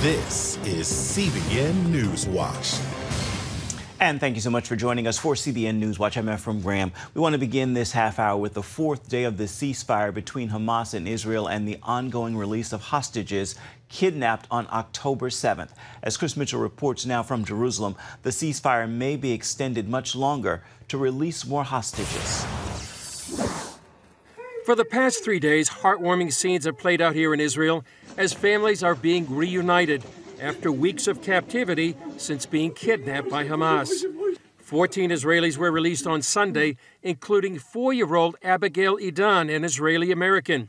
This is CBN Newswatch. And thank you so much for joining us for CBN Newswatch. I'm Efrem Graham. We want to begin this half hour with the fourth day of the ceasefire between Hamas and Israel and the ongoing release of hostages kidnapped on October 7th. As Chris Mitchell reports now from Jerusalem, the ceasefire may be extended much longer to release more hostages. For the past three days, heartwarming scenes have played out here in Israel as families are being reunited after weeks of captivity since being kidnapped by Hamas. 14 Israelis were released on Sunday, including four year old Abigail Idan, an Israeli American.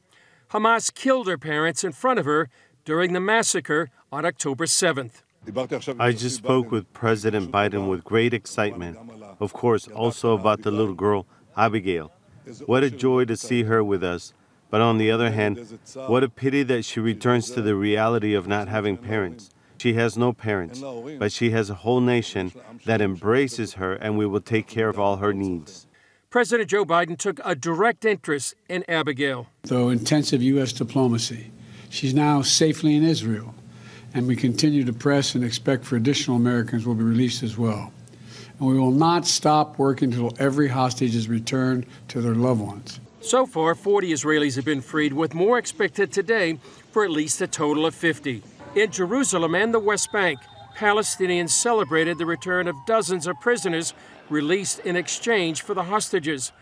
Hamas killed her parents in front of her during the massacre on October 7th. I just spoke with President Biden with great excitement. Of course, also about the little girl, Abigail. What a joy to see her with us. But on the other hand, what a pity that she returns to the reality of not having parents. She has no parents, but she has a whole nation that embraces her, and we will take care of all her needs. President Joe Biden took a direct interest in Abigail. Though intensive U.S. diplomacy, she's now safely in Israel, and we continue to press and expect for additional Americans will be released as well and we will not stop working until every hostage is returned to their loved ones. So far, 40 Israelis have been freed, with more expected today for at least a total of 50. In Jerusalem and the West Bank, Palestinians celebrated the return of dozens of prisoners released in exchange for the hostages.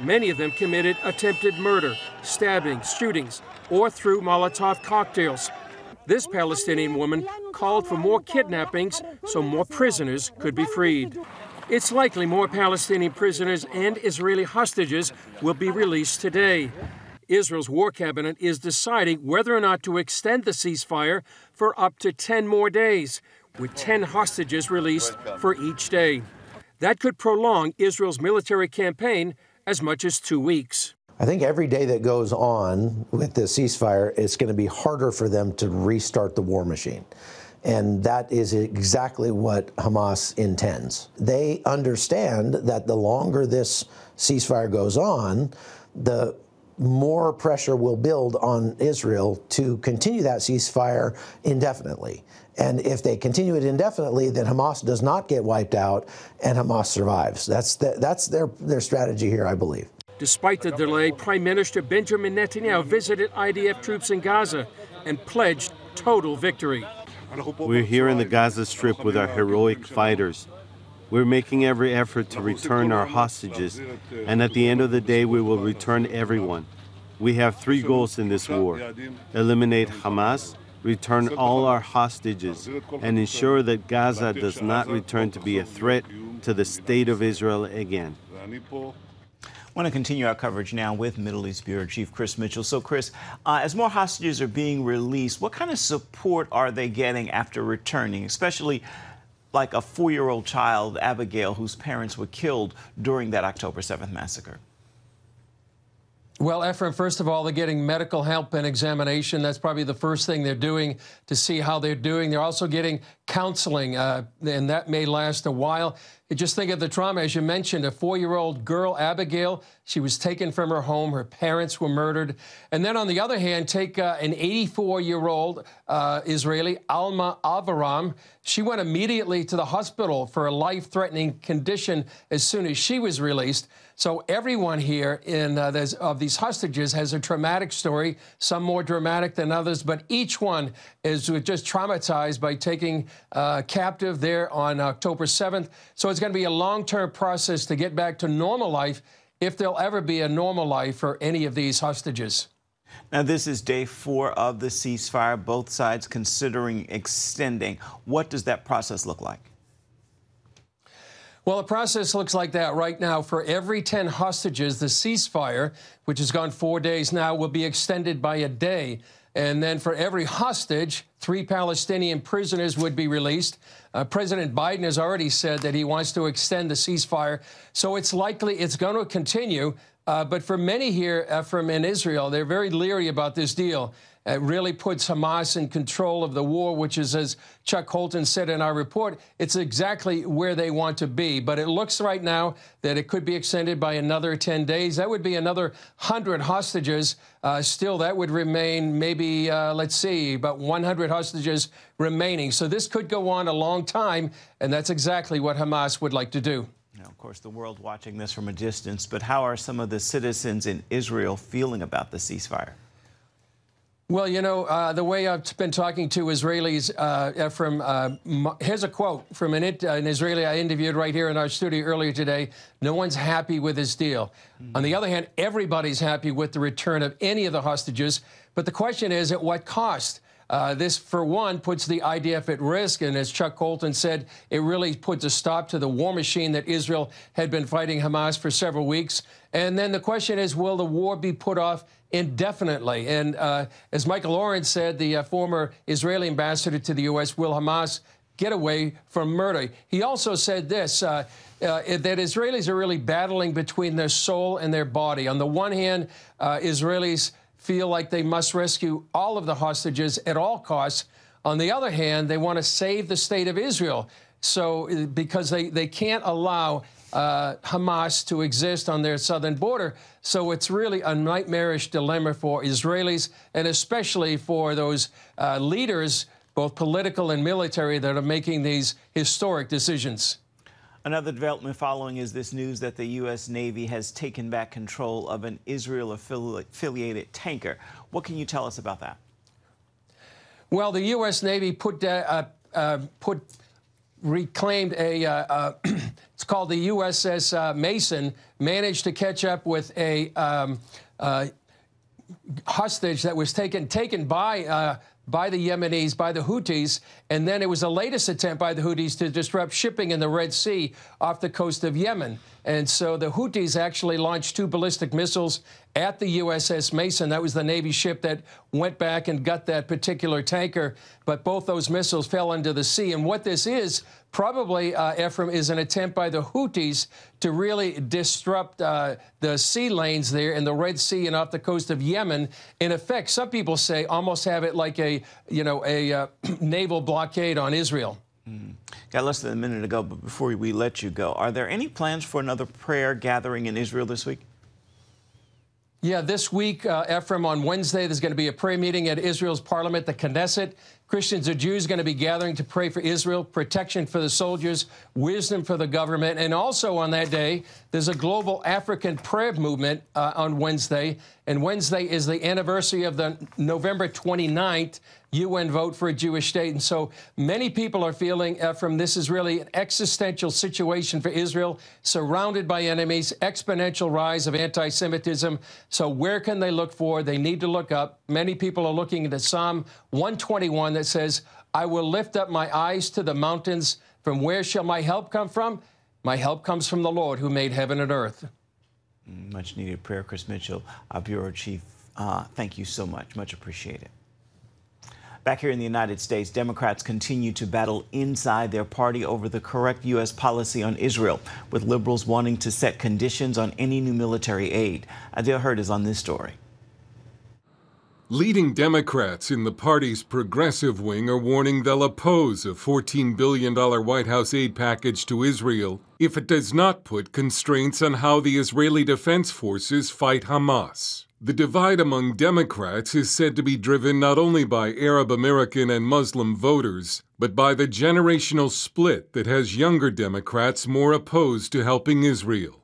Many of them committed attempted murder, stabbings, shootings, or threw Molotov cocktails. This Palestinian woman called for more kidnappings so more prisoners could be freed. It's likely more Palestinian prisoners and Israeli hostages will be released today. Israel's war cabinet is deciding whether or not to extend the ceasefire for up to 10 more days, with 10 hostages released for each day. That could prolong Israel's military campaign as much as two weeks. I think every day that goes on with the ceasefire, it's going to be harder for them to restart the war machine. And that is exactly what Hamas intends. They understand that the longer this ceasefire goes on, the more pressure will build on Israel to continue that ceasefire indefinitely. And if they continue it indefinitely, then Hamas does not get wiped out and Hamas survives. That's, the, that's their, their strategy here, I believe. Despite the delay, Prime Minister Benjamin Netanyahu visited IDF troops in Gaza and pledged total victory. We're here in the Gaza Strip with our heroic fighters. We're making every effort to return our hostages, and at the end of the day, we will return everyone. We have three goals in this war eliminate Hamas, return all our hostages, and ensure that Gaza does not return to be a threat to the state of Israel again. Want to continue our coverage now with Middle East Bureau Chief Chris Mitchell. So, Chris, uh, as more hostages are being released, what kind of support are they getting after returning, especially like a four year old child, Abigail, whose parents were killed during that October 7th massacre? Well, Efrem, first of all, they're getting medical help and examination. That's probably the first thing they're doing to see how they're doing. They're also getting counseling, uh, and that may last a while. Just think of the trauma, as you mentioned, a four year old girl, Abigail, she was taken from her home. Her parents were murdered. And then on the other hand, take uh, an 84 year old uh, Israeli, Alma Avraham. She went immediately to the hospital for a life threatening condition as soon as she was released. So everyone here in uh, of these hostages has a traumatic story, some more dramatic than others, but each one is just traumatized by taking uh, captive there on October 7th. So it's going to be a long-term process to get back to normal life if there'll ever be a normal life for any of these hostages. Now, this is day four of the ceasefire, both sides considering extending. What does that process look like? Well, the process looks like that right now. For every 10 hostages, the ceasefire, which has gone four days now, will be extended by a day. And then for every hostage, three Palestinian prisoners would be released. Uh, President Biden has already said that he wants to extend the ceasefire. So it's likely it's going to continue. Uh, but for many here uh, from in Israel, they're very leery about this deal. It really puts Hamas in control of the war, which is, as Chuck Holton said in our report, it's exactly where they want to be. But it looks right now that it could be extended by another 10 days. That would be another 100 hostages. Uh, still, that would remain maybe, uh, let's see, about 100 hostages remaining. So this could go on a long time, and that's exactly what Hamas would like to do. Now, of course, the world watching this from a distance, but how are some of the citizens in Israel feeling about the ceasefire? Well, you know, uh, the way I've been talking to Israelis, uh, Efrem, uh, here's a quote from an, an, Israeli I interviewed right here in our studio earlier today. No one's happy with this deal. Mm-hmm. On the other hand, everybody's happy with the return of any of the hostages. But the question is, at what cost? Uh, this, for one, puts the IDF at risk. And as Chuck Holton said, it really puts a stop to the war machine that Israel had been fighting Hamas for several weeks. And then the question is, will the war be put off indefinitely? And uh, as Michael Oren said, the uh, former Israeli ambassador to the U.S., will Hamas get away from murder? He also said this. Uh, uh, that Israelis are really battling between their soul and their body. On the one hand, uh, Israelis feel like they must rescue all of the hostages at all costs. On the other hand, they want to save the state of Israel. So, uh, because they, they can't allow uh, Hamas to exist on their southern border. So it's really a nightmarish dilemma for Israelis and especially for those uh, leaders, both political and military, that are making these historic decisions. Another development following is this news that the U.S. Navy has taken back control of an Israel affiliated tanker. What can you tell us about that? Well, the U.S. Navy put, uh, uh, put reclaimed a, uh, uh it's called the USS uh, Mason, managed to catch up with a um, uh, hostage that was taken, taken by by the Yemenis, by the Houthis, and then it was the latest attempt by the Houthis to disrupt shipping in the Red Sea off the coast of Yemen. And so the Houthis actually launched two ballistic missiles at the USS Mason. That was the Navy ship that went back and got that particular tanker. But both those missiles fell into the sea. And what this is, probably, uh, Efrem, is an attempt by the Houthis to really disrupt uh, the sea lanes there in the Red Sea and off the coast of Yemen. In effect, some people say almost have it like a, you know, a uh, naval blockade on Israel. Mm. Got less than a minute to go, but before we let you go, are there any plans for another prayer gathering in Israel this week? Yeah, this week, uh, Efrem, on Wednesday, there's going to be a prayer meeting at Israel's parliament, the Knesset. Christians or Jews going to be gathering to pray for Israel, protection for the soldiers, wisdom for the government. And also on that day, there's a global African prayer movement uh, on Wednesday. And Wednesday is the anniversary of the November 29th UN vote for a Jewish state. And so many people are feeling, Efrem, this is really an existential situation for Israel, surrounded by enemies, exponential rise of anti Semitism. So where can they look for? They need to look up. Many people are looking into Psalm 121 that says, I will lift up my eyes to the mountains. From where shall my help come from? My help comes from the Lord who made heaven and earth. Much needed prayer, Chris Mitchell, our bureau chief. Uh, thank you so much. Much appreciated. Back here in the United States, Democrats continue to battle inside their party over the correct U.S. policy on Israel, with liberals wanting to set conditions on any new military aid. Dale Hurd is on this story. Leading Democrats in the party's progressive wing are warning they'll oppose a $14 billion White House aid package to Israel if it does not put constraints on how the Israeli Defense Forces fight Hamas. The divide among Democrats is said to be driven not only by Arab American and Muslim voters, but by the generational split that has younger Democrats more opposed to helping Israel.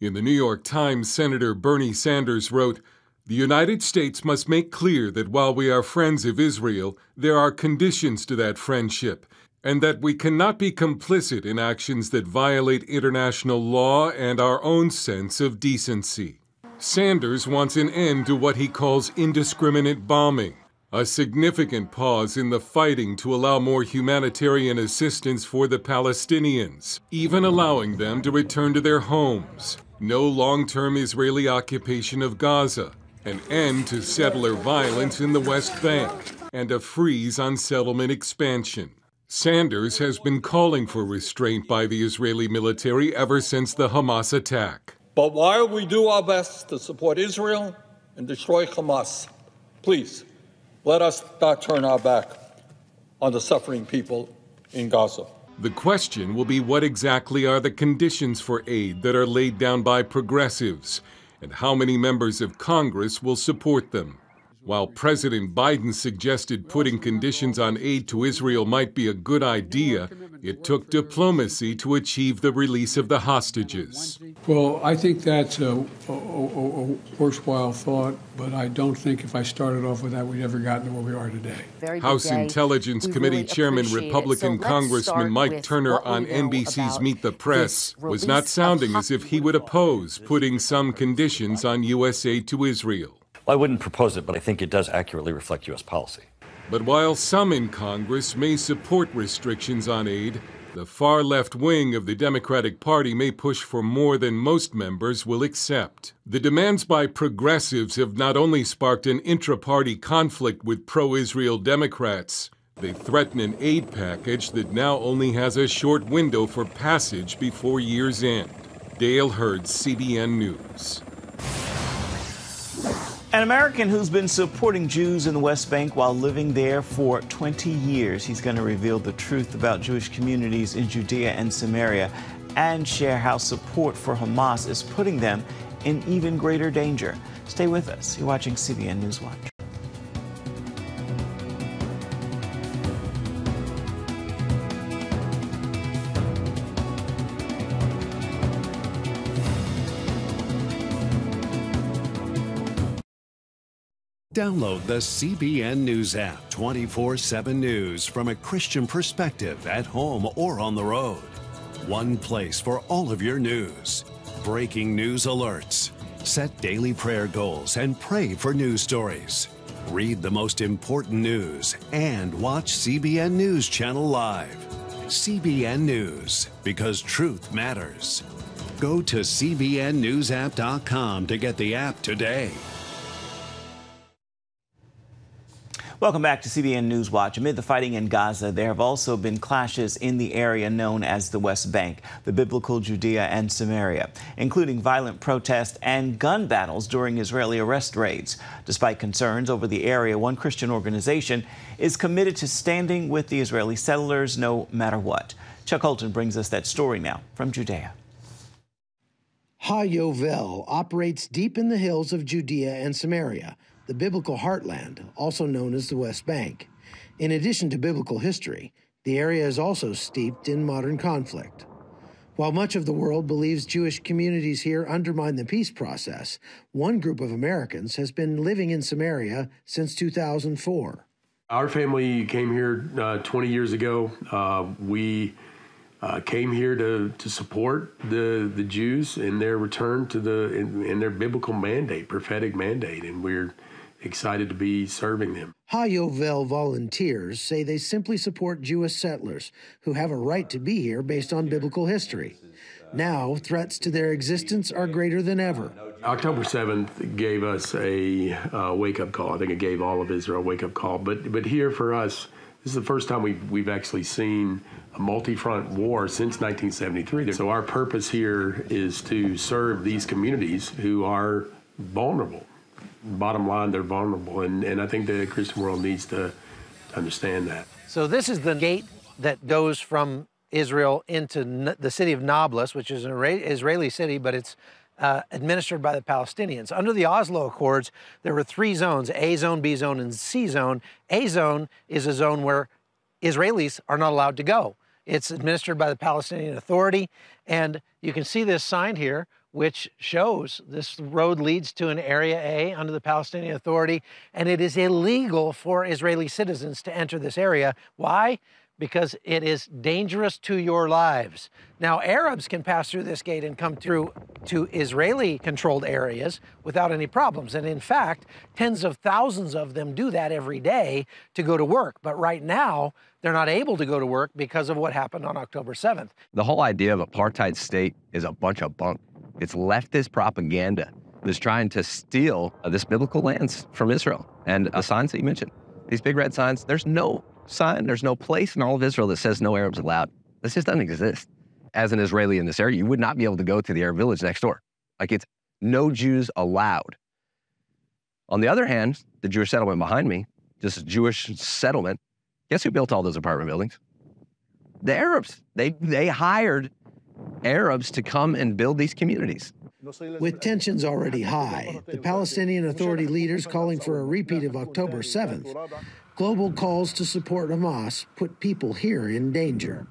In the New York Times, Senator Bernie Sanders wrote, The United States must make clear that while we are friends of Israel, there are conditions to that friendship, and that we cannot be complicit in actions that violate international law and our own sense of decency. Sanders wants an end to what he calls indiscriminate bombing, a significant pause in the fighting to allow more humanitarian assistance for the Palestinians, even allowing them to return to their homes, no long term Israeli occupation of Gaza, an end to settler violence in the West Bank, and a freeze on settlement expansion. Sanders has been calling for restraint by the Israeli military ever since the Hamas attack. But while we do our best to support Israel and destroy Hamas, please Let us not turn our back on the suffering people in Gaza. The question will be what exactly are the conditions for aid that are laid down by progressives, and how many members of Congress will support them. While President Biden suggested putting conditions on aid to Israel might be a good idea, it took diplomacy to achieve the release of the hostages. Well, I think that's a, a, a, a worthwhile thought, but I don't think if I started off with that, we'd ever gotten to where we are today. Very House Intelligence we Committee really Chairman Republican so Congressman Mike Turner on NBC's Meet the Press was not sounding as if he would oppose putting some conditions on U.S. aid to Israel. I wouldn't propose it, but I think it does accurately reflect U.S. policy. But while some in Congress may support restrictions on aid, the far left wing of the Democratic Party may push for more than most members will accept. The demands by progressives have not only sparked an intra party conflict with pro Israel Democrats, they threaten an aid package that now only has a short window for passage before year's end. Dale Hurd, CBN News. An American who's been supporting Jews in the West Bank while living there for 20 years. He's going to reveal the truth about Jewish communities in Judea and Samaria and share how support for Hamas is putting them in even greater danger. Stay with us. You're watching CBN Newswatch. Download the CBN News app 24 7 news from a Christian perspective at home or on the road. One place for all of your news. Breaking news alerts. Set daily prayer goals and pray for news stories. Read the most important news and watch CBN News Channel live. CBN News, because truth matters. Go to CBNNewsApp.com to get the app today. Welcome back to CBN News Watch. Amid the fighting in Gaza, there have also been clashes in the area known as the West Bank, the biblical Judea and Samaria, including violent protests and gun battles during Israeli arrest raids. Despite concerns over the area, one Christian organization is committed to standing with the Israeli settlers no matter what. Chuck Holton brings us that story now from Judea. Ha-Yovel operates deep in the hills of Judea and Samaria the biblical heartland, also known as the West Bank. In addition to biblical history, the area is also steeped in modern conflict. While much of the world believes Jewish communities here undermine the peace process, one group of Americans has been living in Samaria since 2004. Our family came here uh, 20 years ago. Uh, we uh, came here to, to support the, the Jews in their return to the in, in their biblical mandate, prophetic mandate, and we're excited to be serving them. Ha-Yovel volunteers say they simply support Jewish settlers who have a right to be here based on biblical history. Now, threats to their existence are greater than ever. October 7th gave us a uh, wake up call. I think it gave all of Israel a wake up call. But, but here for us, this is the first time we've, we've actually seen a multi front war since 1973. So, our purpose here is to serve these communities who are vulnerable bottom line, they're vulnerable. And, and I think the Christian world needs to understand that. So this is the gate that goes from Israel into the city of Nablus, which is an Israeli city, but it's uh, administered by the Palestinians. Under the Oslo Accords, there were three zones A zone, B zone, and C zone. A zone is a zone where Israelis are not allowed to go. It's administered by the Palestinian Authority, and you can see this sign here which shows this road leads to an Area A under the Palestinian Authority, and it is illegal for Israeli citizens to enter this area. Why? Because it is dangerous to your lives. Now, Arabs can pass through this gate and come through to Israeli controlled areas without any problems. And in fact, tens of thousands of them do that every day to go to work. But right now, they're not able to go to work because of what happened on October 7th. The whole idea of apartheid state is a bunch of bunk. It's leftist propaganda that's trying to steal uh, this biblical lands from Israel. And the signs that you mentioned, these big red signs, there's no sign, there's no place in all of Israel that says no Arabs allowed. This just doesn't exist. As an Israeli in this area, you would not be able to go to the Arab village next door. Like it's no Jews allowed. On the other hand, the Jewish settlement behind me, this Jewish settlement. Guess who built all those apartment buildings? The Arabs. They they hired Arabs to come and build these communities. With tensions already high, the Palestinian Authority leaders calling for a repeat of October 7th, global calls to support Hamas put people here in danger.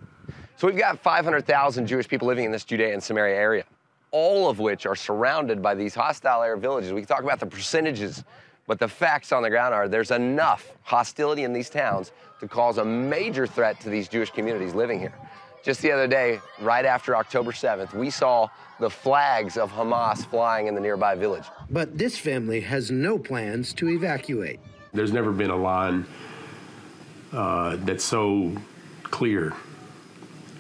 So we've got 500,000 Jewish people living in this Judea and Samaria area, all of which are surrounded by these hostile Arab villages. We can talk about the percentages, but the facts on the ground are there's enough hostility in these towns to cause a major threat to these Jewish communities living here. Just the other day, right after October 7th, we saw the flags of Hamas flying in the nearby village. But this family has no plans to evacuate. There's never been a line uh, that's so clear.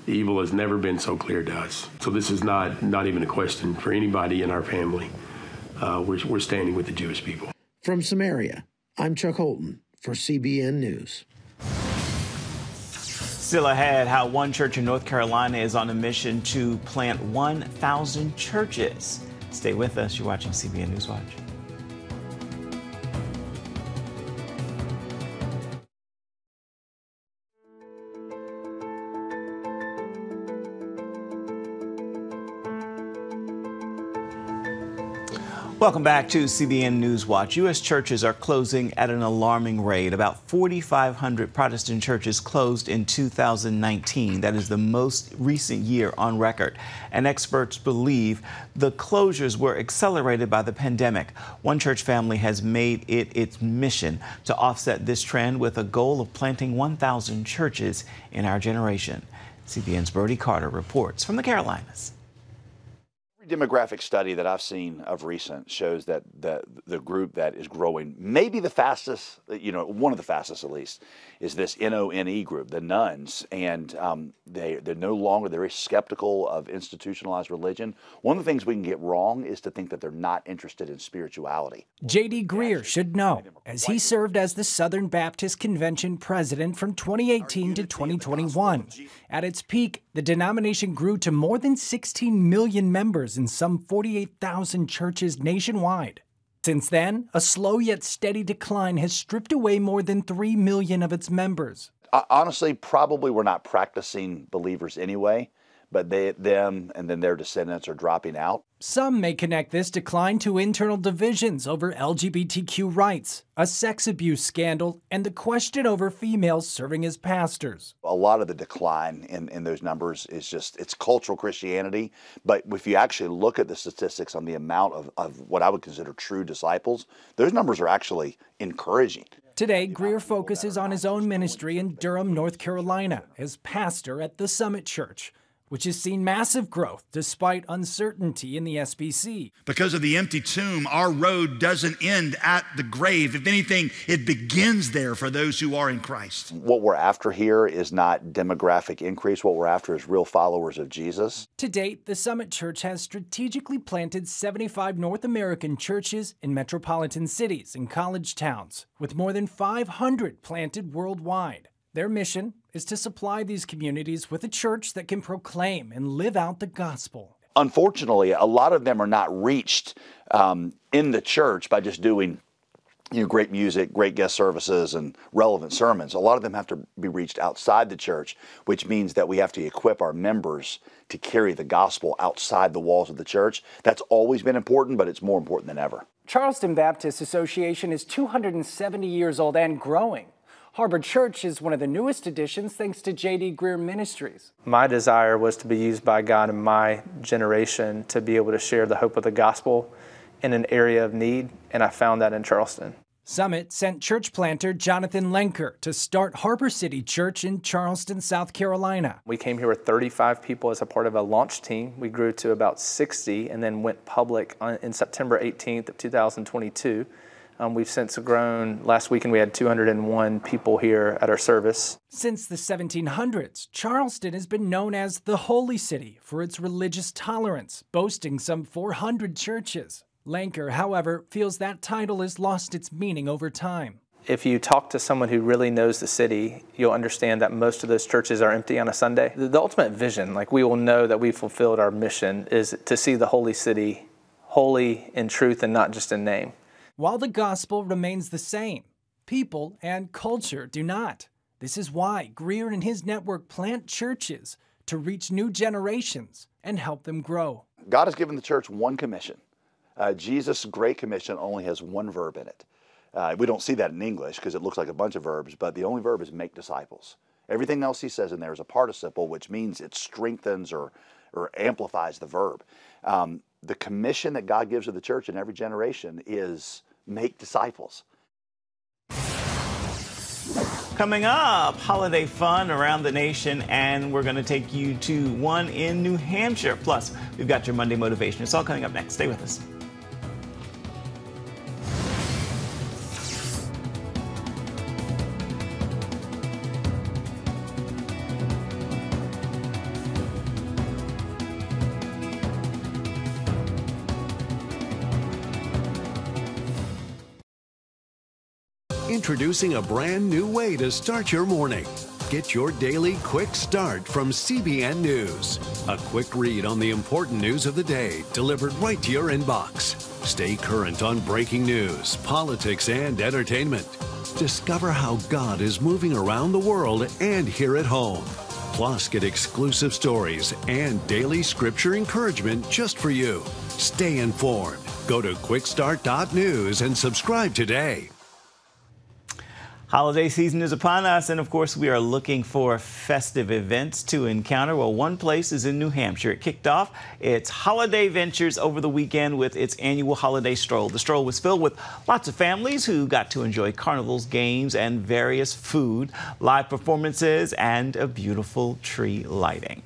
Evil has never been so clear to us. So this is not not even a question for anybody in our family. Uh, we're, we're standing with the Jewish people. From Samaria, I'm Chuck Holton for CBN News. Still ahead, how one church in North Carolina is on a mission to plant 1,000 churches. Stay with us. You're watching CBN Newswatch. Welcome back to CBN News Watch. U.S. churches are closing at an alarming rate. About 4,500 Protestant churches closed in 2019. That is the most recent year on record. And experts believe the closures were accelerated by the pandemic. One church family has made it its mission to offset this trend with a goal of planting 1,000 churches in our generation. CBN's Brody Carter reports from the Carolinas. Demographic study that I've seen of recent shows that the, the group that is growing, maybe the fastest, you know, one of the fastest at least, is this NONE group, the nones. And um, they, they're no longer, they're very skeptical of institutionalized religion. One of the things we can get wrong is to think that they're not interested in spirituality. J.D. Greear should know, as he served as the Southern Baptist Convention president from 2018 to 2021. At its peak, the denomination grew to more than 16 million members in some 48,000 churches nationwide. Since then, a slow yet steady decline has stripped away more than 3 million of its members. Honestly, probably we're not practicing believers anyway but they, them and then their descendants are dropping out. Some may connect this decline to internal divisions over LGBTQ rights, a sex abuse scandal, and the question over females serving as pastors. A lot of the decline in, in those numbers is just it's cultural Christianity. But if you actually look at the statistics on the amount of, of what I would consider true disciples, those numbers are actually encouraging. Today, Greear focuses on his own ministry in Durham, North Carolina, as pastor at the Summit Church which has seen massive growth despite uncertainty in the SBC. Because of the empty tomb, our road doesn't end at the grave. If anything, it begins there for those who are in Christ. What we're after here is not demographic increase. What we're after is real followers of Jesus. To date, the Summit Church has strategically planted 75 North American churches in metropolitan cities and college towns, with more than 500 planted worldwide. Their mission is to supply these communities with a church that can proclaim and live out the gospel. Unfortunately, a lot of them are not reached um, in the church by just doing you know, great music, great guest services, and relevant sermons. A lot of them have to be reached outside the church, which means that we have to equip our members to carry the gospel outside the walls of the church. That's always been important, but it's more important than ever. Charleston Baptist Association is 270 years old and growing. Harbor Church is one of the newest additions thanks to J.D. Greear Ministries. My desire was to be used by God in my generation to be able to share the hope of the gospel in an area of need, and I found that in Charleston. Summit sent church planter Jonathan Lenker to start Harbor City Church in Charleston, South Carolina. We came here with 35 people as a part of a launch team. We grew to about 60 and then went public on, in September 18th of 2022. Um, we've since grown. Last weekend we had 201 people here at our service. Since the 1700s, Charleston has been known as the Holy City for its religious tolerance, boasting some 400 churches. Lenker, however, feels that title has lost its meaning over time. If you talk to someone who really knows the city, you'll understand that most of those churches are empty on a Sunday. The, the ultimate vision, like we will know that we fulfilled our mission, is to see the Holy City holy in truth and not just in name. While the gospel remains the same, People and culture do not. This is why Greear and his network plant churches to reach new generations and help them grow. God has given the church one commission. Uh, Jesus' Great Commission only has one verb in it. Uh, we don't see that in English because it looks like a bunch of verbs, but the only verb is make disciples. Everything else he says in there is a participle, which means it strengthens or, or amplifies the verb. Um, the commission that God gives to the church in every generation is make disciples. Coming up, holiday fun around the nation, and we're going to take you to one in New Hampshire. Plus, we've got your Monday motivation. It's all coming up next. Stay with us. Introducing a brand new way to start your morning. Get your daily quick start from CBN News. A quick read on the important news of the day delivered right to your inbox. Stay current on breaking news, politics, and entertainment. Discover how God is moving around the world and here at home. Plus, get exclusive stories and daily scripture encouragement just for you. Stay informed. Go to quickstart.news and subscribe today. Holiday season is upon us, and of course, we are looking for festive events to encounter. Well, one place is in New Hampshire. It kicked off its holiday ventures over the weekend with its annual holiday stroll. The stroll was filled with lots of families who got to enjoy carnivals, games, and various food, live performances, and a beautiful tree lighting.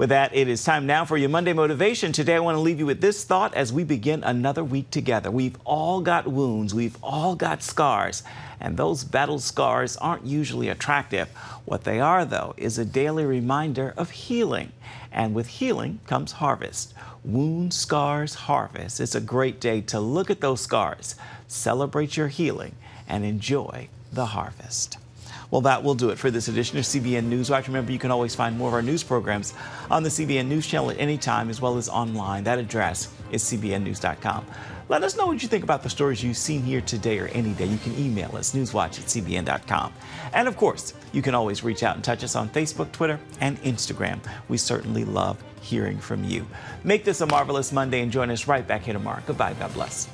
With that, it is time now for your Monday motivation. Today, I want to leave you with this thought as we begin another week together. We've all got wounds, we've all got scars, and those battle scars aren't usually attractive. What they are, though, is a daily reminder of healing. And with healing comes harvest. Wound, scars, harvest. It's a great day to look at those scars, celebrate your healing, and enjoy the harvest. Well, that will do it for this edition of CBN Newswatch. Remember, you can always find more of our news programs on the CBN News channel at any time, as well as online. That address is cbnnews.com. Let us know what you think about the stories you've seen here today or any day. You can email us, newswatch at cbn.com. And of course, you can always reach out and touch us on Facebook, Twitter, and Instagram. We certainly love hearing from you. Make this a marvelous Monday and join us right back here tomorrow. Goodbye. God bless.